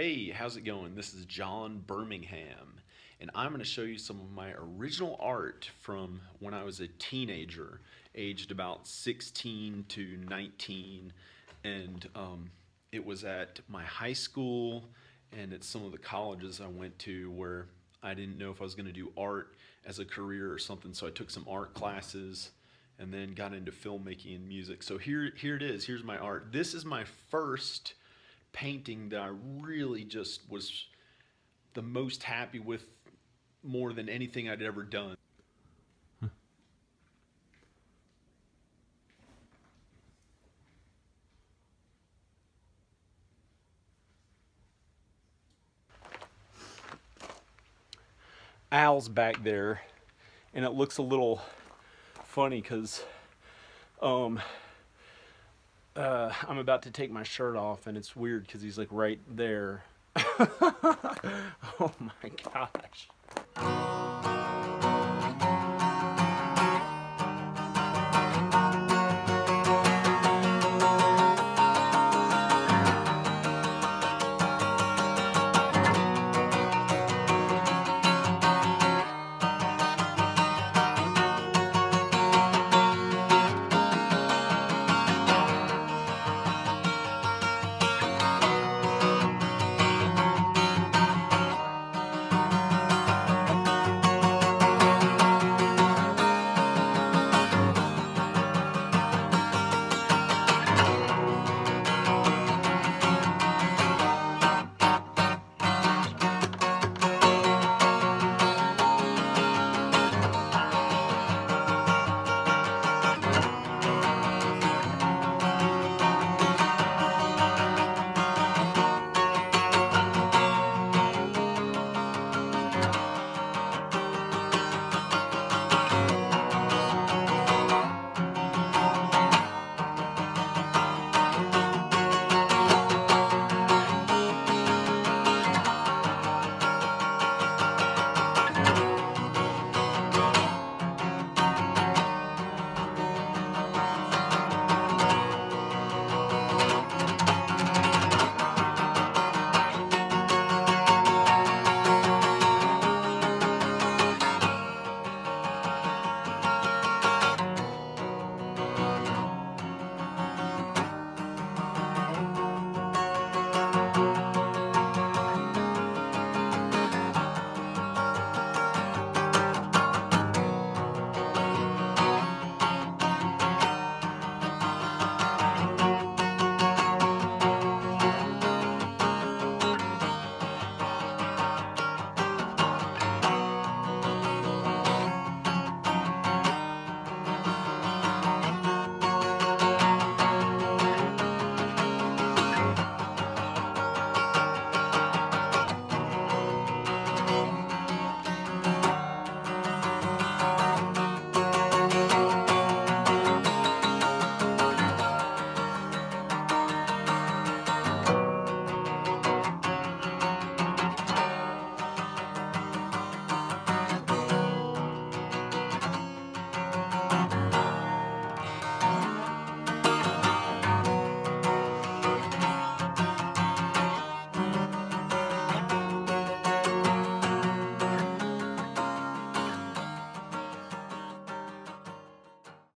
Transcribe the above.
Hey, how's it going? This is John Birmingham, and I'm going to show you some of my original art from when I was a teenager, aged about 16 to 19, and um, it was at my high school and at some of the colleges I went to where I didn't know if I was going to do art as a career or something, so I took some art classes and then got into filmmaking and music. So here, here it is. Here's my art. This is my first painting that I really just was the most happy with more than anything I'd ever done. Al's back there and it looks a little funny because um, uh, I'm about to take my shirt off and it's weird because he's like right there. oh my gosh.